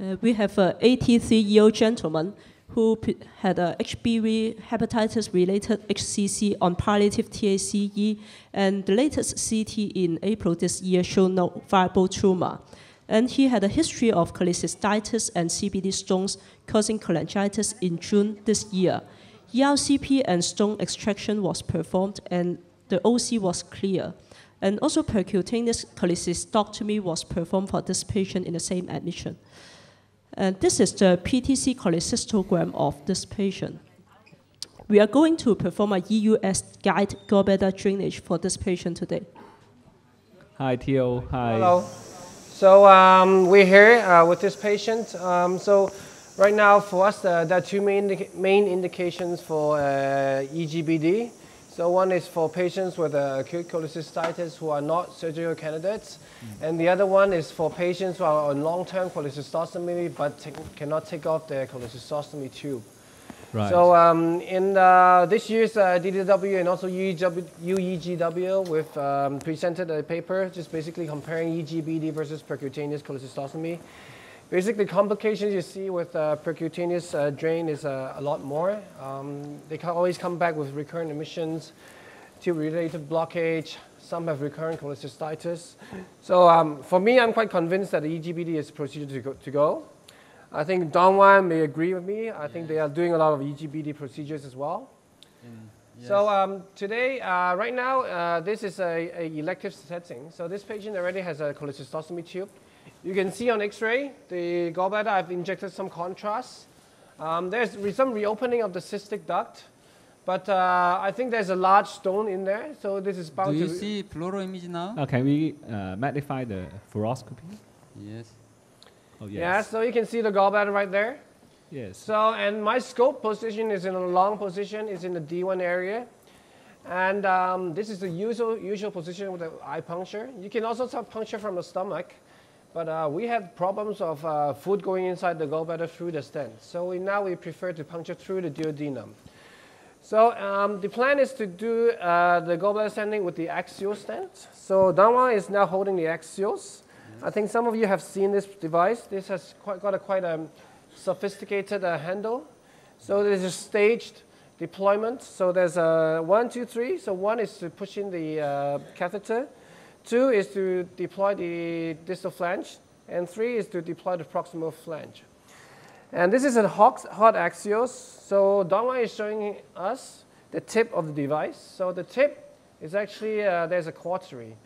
Uh, we have a 83-year-old gentleman who had a HBV hepatitis-related HCC on palliative TACE, and the latest CT in April this year showed no viable tumor. And he had a history of cholecystitis and CBD stones causing cholangitis in June this year. ERCP and stone extraction was performed, and the OC was clear. And also percutaneous cholecystotomy was performed for this patient in the same admission. And this is the PTC cholecystogram of this patient. We are going to perform a EUS guide gallbladder drainage for this patient today. Hi, Theo. Hi. Hello. So um, we're here uh, with this patient. Um, so right now for us, uh, there are two main, indica- main indications for uh, EGBD. So one is for patients with acute cholecystitis who are not surgical candidates, and the other one is for patients who are on long-term cholecystostomy but cannot take off their cholecystostomy tube. Right. So um, in uh, this year's uh, DDW and also UEW, UEGW, we've um, presented a paper just basically comparing EGBD versus percutaneous cholecystostomy. Basically, complications you see with uh, percutaneous uh, drain is uh, a lot more. Um, they can always come back with recurrent emissions, tube-related blockage. Some have recurrent cholecystitis. So um, for me, I'm quite convinced that the EGBD is the procedure to go. To go. I think Don Dongwan may agree with me. I think they are doing a lot of EGBD procedures as well. So um, today, uh, right now, uh, this is a, a elective setting. So this patient already has a cholecystostomy tube. You can see on X-ray the gallbladder. I've injected some contrast. Um, there's re- some reopening of the cystic duct, but uh, I think there's a large stone in there. So this is bound Do you to. see fluoro image now? Uh, can we uh, magnify the fluoroscopy? Yes. Oh, yes. Yeah, so you can see the gallbladder right there. Yes. So, and my scope position is in a long position, is in the D1 area. And um, this is the usual, usual position with the eye puncture. You can also self puncture from the stomach, but uh, we had problems of uh, food going inside the gallbladder through the stent. So we, now we prefer to puncture through the duodenum. So um, the plan is to do uh, the gallbladder stenting with the Axios stent. So Dhanwa is now holding the Axios. I think some of you have seen this device. This has quite, got a quite um, sophisticated uh, handle. So there's a staged deployment. So there's a one, two, three. So one is to push in the uh, catheter. Two is to deploy the distal flange. And three is to deploy the proximal flange. And this is a hot, hot axios. So Dongwai is showing us the tip of the device. So the tip is actually, uh, there's a cautery.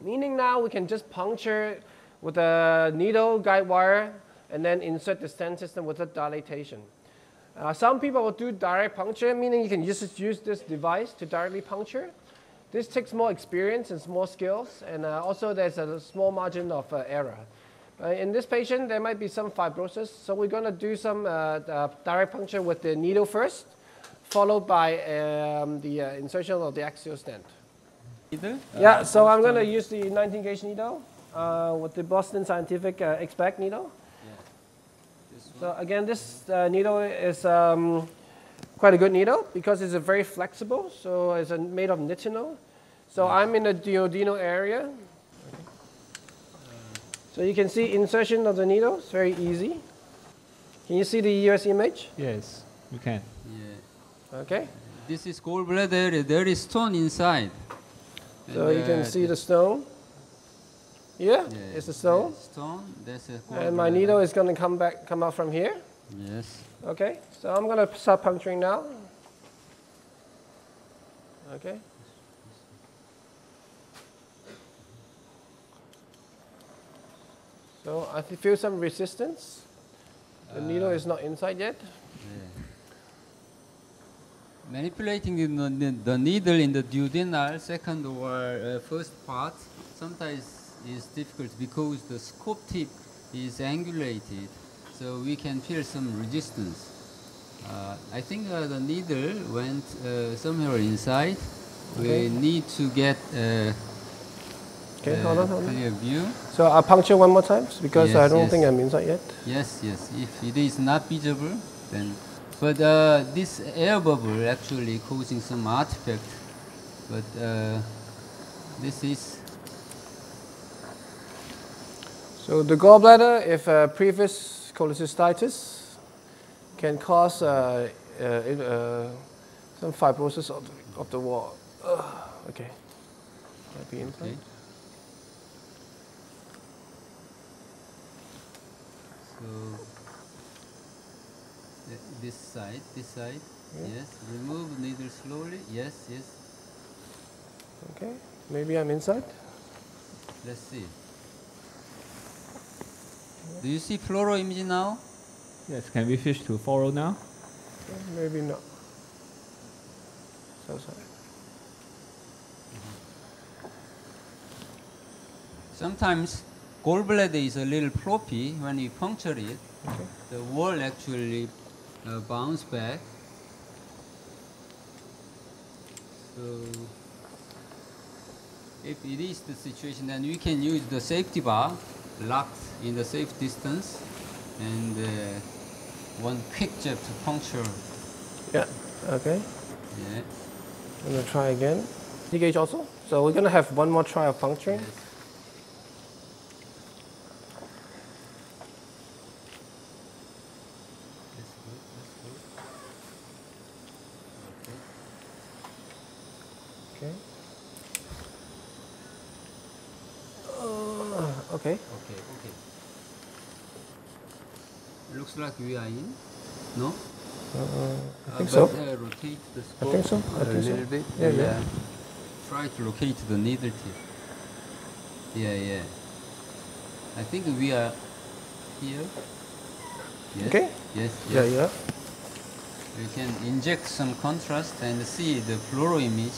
Meaning now we can just puncture with a needle guide wire and then insert the stent system without dilatation. Uh, some people will do direct puncture, meaning you can just use this device to directly puncture. This takes more experience and more skills, and uh, also there's a small margin of uh, error. Uh, in this patient, there might be some fibrosis, so we're going to do some uh, uh, direct puncture with the needle first, followed by um, the uh, insertion of the Axios stent. Either? Yeah, so I'm going to use the 19 gauge needle uh, with the Boston Scientific uh, Expect needle. So again, this uh, needle is um, quite a good needle because it's a very flexible. So it's a, made of nitinol. So I'm in the duodenal area. So you can see insertion of the needle. It's very easy. Can you see the US image? Yes, you can. Yeah. Okay. This is cold gallbladder. There is stone inside. So And, you can uh, see the stone. Yeah, yeah, it's a stone. there's Stone. That's a And my gallbladder. needle is going to come back, come out from here. Yes. Okay, so I'm going to start puncturing now. Okay. So I feel some resistance. The needle is not inside yet. Manipulating the, the, the needle in the duodenal second or uh, first part sometimes is difficult because the scope tip is angulated, so we can feel some resistance. Uh, I think uh, the needle went uh, somewhere inside. Okay. We need to get uh, Okay, uh, hold on, hold on. clear view. So I'll puncture one more time because I don't yes. think I'm inside yet. Yes, yes. If it is not visible, then. But uh, this air bubble actually causing some artifact. But uh, this is So the gallbladder, if uh, previous cholecystitis, can cause uh, uh, uh, some fibrosis of the, of the wall. Okay. Might be inside. Okay. So th- this side, this side, yes. Remove needle slowly. Yes, yes. Okay. Maybe I'm inside. Let's see. Do you see fluoro imaging now? Yes, can we switch to fluoro now? Maybe not. So sorry. Sometimes gallbladder is a little floppy. When you puncture it, the wall actually uh, bounce back. So if it is the situation, then we can use the safety bar locked in the safe distance and uh, one quick jab to puncture. Yeah. Okay. Yeah. I'm gonna try again. D gauge also. So we're gonna have one more try of puncturing. Yes. That's good, that's good. Okay. Okay. Uh, okay. Okay, okay. Looks like we are in. No? Uh, I Uh, think but, so. uh, rotate the scope think so, I a think so. little bit. Yeah, yeah. Try to locate the needle tip. Yeah, yeah. I think we are here. Yes. Okay. Yes. Yeah, yeah. We can inject some contrast and see the fluoro image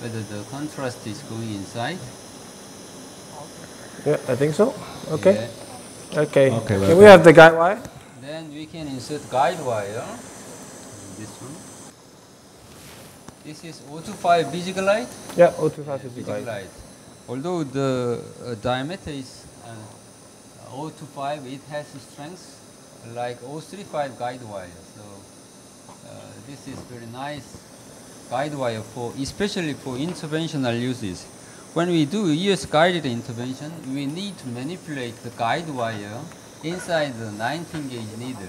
whether the contrast is going inside. Yeah, I think so. Okay. Yeah. Okay. Okay, Can well we have the guide wire? Then we can insert guide wire. This one. This is O25 VisiGlide. Yeah, O25 is the guide. VisiGlide. Although the uh, diameter is uh, O25, it has strength like O35 guide wire. So uh, this is very nice guide wire for, especially for interventional uses. When we do EUS guided intervention, we need to manipulate the guide wire inside the 19 gauge needle.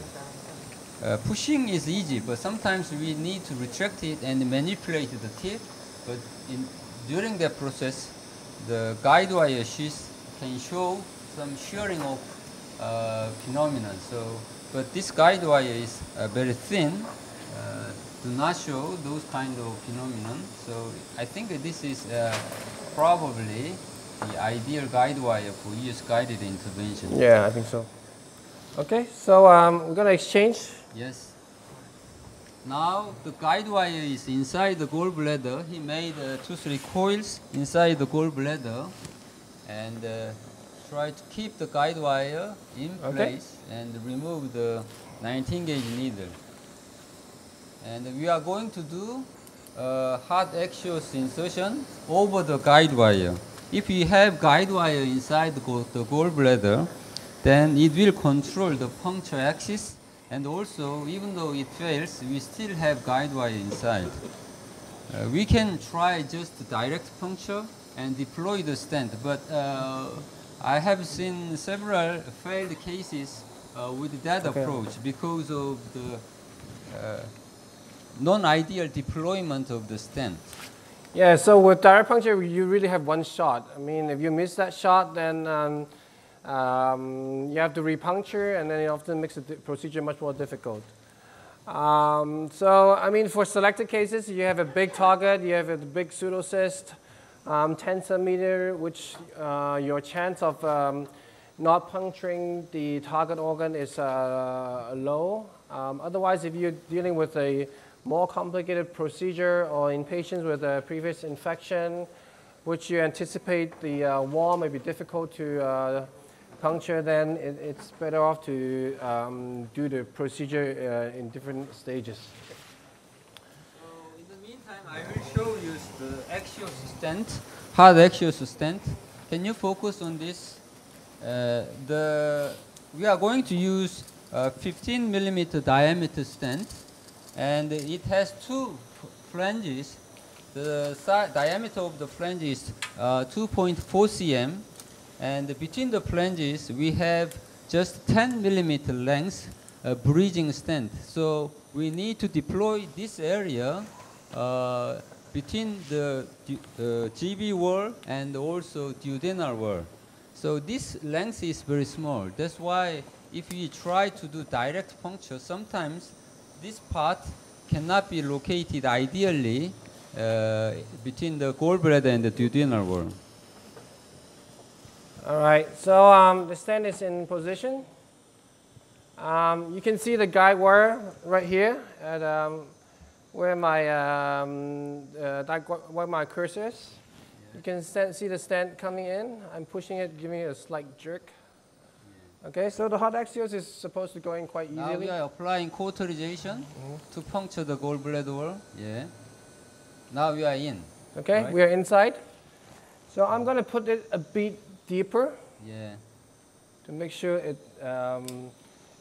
Uh, pushing is easy, but sometimes we need to retract it and manipulate the tip. But in, during that process, the guide wire sheath can show some shearing of uh, phenomenon. So, but this guide wire is uh, very thin, uh, do not show those kind of phenomenon. So I think this is uh, probably the ideal guide wire for use guided intervention. Yeah, I think so. Okay, so um, we're gonna exchange. Yes. Now the guide wire is inside the gallbladder. He made uh, two, three coils inside the gallbladder and uh, try to keep the guide wire in Okay. place and remove the 19 gauge needle. And we are going to do uh, hard axios insertion over the guide wire. If we have guide wire inside the, the gallbladder, then it will control the puncture axis and also even though it fails, we still have guide wire inside. Uh, we can try just direct puncture and deploy the stent, but uh, I have seen several failed cases uh, with that Okay. approach because of the uh, non-ideal deployment of the stent. Yeah, so with direct puncture, you really have one shot. I mean, if you miss that shot, then um, um, you have to repuncture, and then it often makes the procedure much more difficult. Um, so, I mean, for selected cases, you have a big target, you have a big pseudocyst, um, 10 centimeter, which uh, your chance of um, not puncturing the target organ is uh, low. Um, otherwise, if you're dealing with a more complicated procedure or in patients with a previous infection, which you anticipate the uh, wall may be difficult to uh, puncture, then it, it's better off to um, do the procedure uh, in different stages. So in the meantime, I will show you the axios stent, hard axios stent. Can you focus on this? Uh, the we are going to use a 15 millimeter diameter stent, and it has two flanges. The diameter of the flange is uh, 2.4 cm, And between the flanges, we have just 10 millimeter length uh, bridging stent. So we need to deploy this area uh, between the uh, GB wall and also duodenal wall. So this length is very small. That's why if we try to do direct puncture, sometimes this part cannot be located ideally uh, between the gallbladder and the duodenal wall. All right, so um, the stent is in position. Um, you can see the guide wire right here at um, where my um, uh, where my cursor is. You can see the stent coming in. I'm pushing it, giving it a slight jerk. Okay, so the hot axios is supposed to go in quite easily. Now we are applying cauterization to puncture the gallbladder wall. Yeah. Now we are in. Okay, Right. we are inside. So I'm going to put it a bit deeper Yeah. to make sure it um,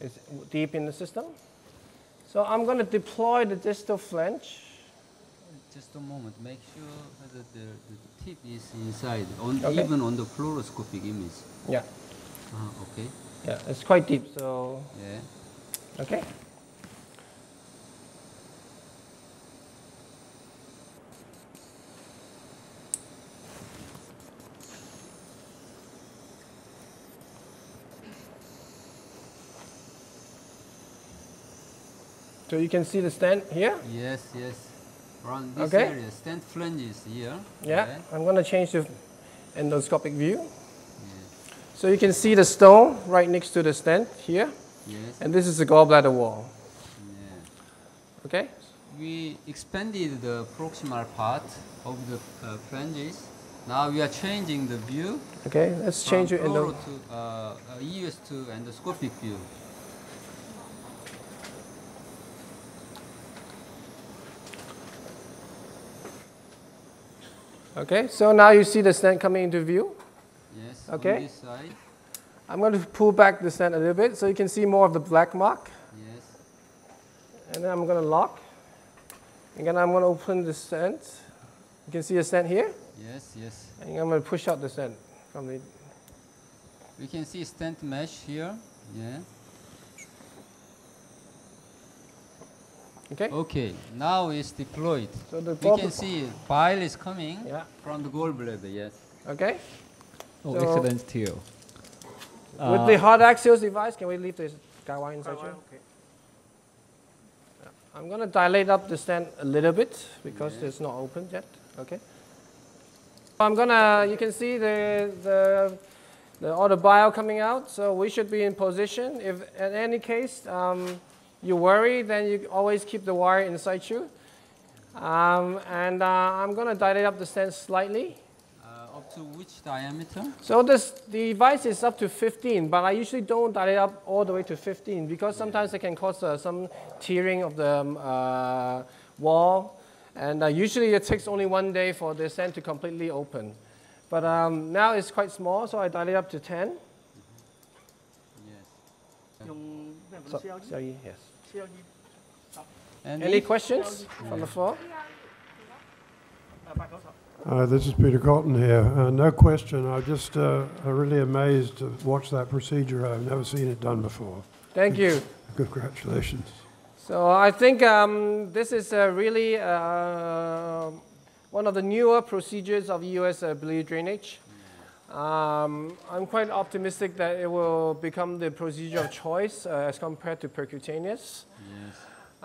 is deep in the system. So I'm going to deploy the distal flange. Just a moment. Make sure that the, the tip is inside, on, Okay. even on the fluoroscopic image. Yeah, Uh, okay. Yeah, it's quite deep. So Yeah. okay. So you can see the stent here. Yes. Yes. Around this Okay. area, stent flanges here. Yeah, I'm going to change the endoscopic view. So you can see the stone right next to the stent here, Yes. and this is the gallbladder wall. Yeah. Okay. We expanded the proximal part of the uh, flanges. Now we are changing the view. Okay. Let's change it in the. to uh, uh, EUS to endoscopic view. Okay. So now you see the stent coming into view. Yes. Okay. On this side. I'm going to pull back the stent a little bit so you can see more of the black mark. Yes. And then I'm going to lock. Again, I'm going to open the stent. You can see the stent here. Yes. Yes. And I'm going to push out the stent from the. We can see stent mesh here. Yeah. Okay. Okay. Now it's deployed. So the We can see bile is coming Yeah. from the gallbladder. Yes. Okay. Oh, So- excellent too. With the hot Axios device, can we leave this guide wire inside here? Yeah. I'm going to dilate up the stent a little bit because it's not open yet. Okay. I'm gonna. You can see the the, the all the bile coming out. So we should be in position. If in any case um, you worry, then you always keep the wire inside you. Um, and uh, I'm gonna dilate up the stent slightly to which diameter? So this device is up to 15, but I usually don't dial it up all the way to 15 because sometimes it can cause uh, some tearing of the um, uh, wall. And uh, usually it takes only one day for the stent to completely open. But um, now it's quite small, so I dial it up to 10. Mm -hmm. Yes. So, CLE, yes. Any questions from the floor? Uh, this is Peter Cotton here. Uh, no question. I just uh, uh, really amazed to watch that procedure. I've never seen it done before. Thank you. Congratulations. So I think um, this is uh, really uh, one of the newer procedures of U.S. biliary drainage. Um, I'm quite optimistic that it will become the procedure of choice as compared to percutaneous. Yes.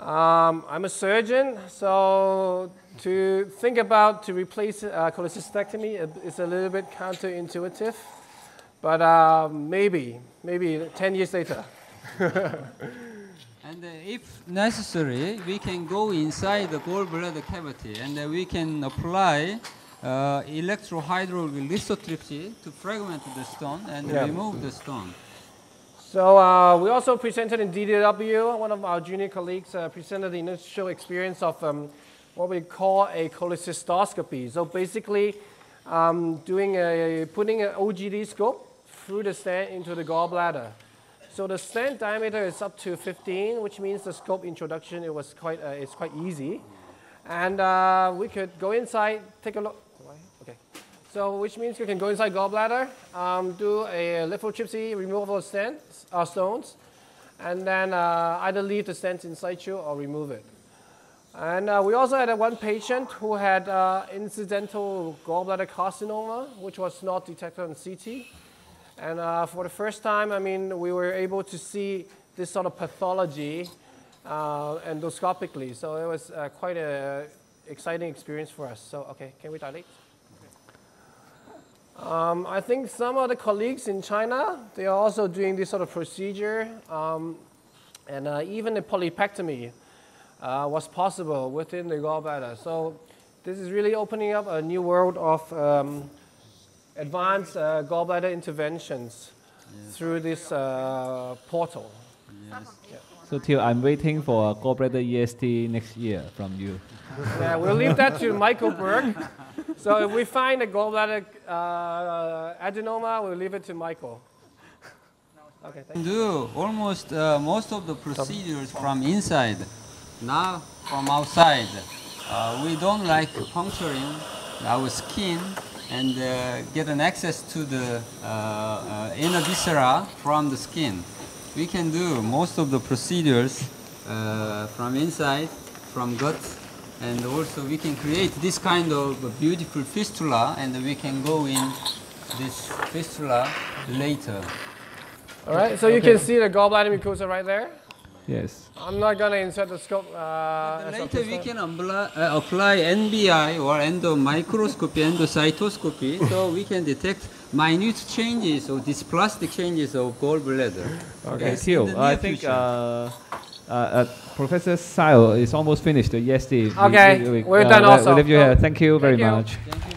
Um, I'm a surgeon, so to think about to replace uh, cholecystectomy is a little bit counterintuitive, but uh, maybe, maybe 10 years later. And uh, if necessary, we can go inside the gallbladder cavity and uh, we can apply uh, electrohydraulic lithotripsy to fragment the stone and Yeah. remove the stone. So uh, we also presented in DDW. One of our junior colleagues uh, presented the initial experience of um, what we call a cholecystoscopy. So basically, um, doing a putting an OGD scope through the stent into the gallbladder. So the stent diameter is up to 15, which means the scope introduction it was quite uh, it's quite easy, and uh, we could go inside, take a look. Okay. So which means you can go inside gallbladder, um, do a lithotripsy removal of stents, uh, stones, and then uh, either leave the stents in situ or remove it. And uh, we also had one patient who had uh, incidental gallbladder carcinoma, which was not detected on CT. And uh, for the first time, I mean, we were able to see this sort of pathology uh, endoscopically. So it was quite an exciting experience for us. So, okay, can we dilate? Um, I think some of the colleagues in China, they are also doing this sort of procedure. Um, and uh, even the polypectomy uh, was possible within the gallbladder. So this is really opening up a new world of um, advanced uh, gallbladder interventions through this uh, portal. So till I'm waiting for a gallbladder EST next year from you. Yeah, we'll leave that to Michael Bourke. So if we find a gallbladder uh, adenoma, we'll leave it to Michael. Okay, thank you. do almost uh, most of the procedures from inside. Now from outside, uh, we don't like puncturing our skin and uh, get an access to the uh, uh, inner viscera from the skin. We can do most of the procedures uh, from inside, from gut, and also we can create this kind of beautiful fistula, and we can go in this fistula later. All right, so you can see the gallbladder mucosa right there. Yes. I'm not going to insert the scope. Uh, Later we can apply, uh, apply NBI or endomicroscopy, endocytoscopy, so we can detect minute changes or dysplastic changes of gallbladder. Okay, Yes, Theo, I think uh, uh, uh, Professor Sao is almost finished Yes, EST. We- Okay, we- we- we're uh, done we'll- also. We'll leave you So, here. Thank you very thank you. much. Thank you.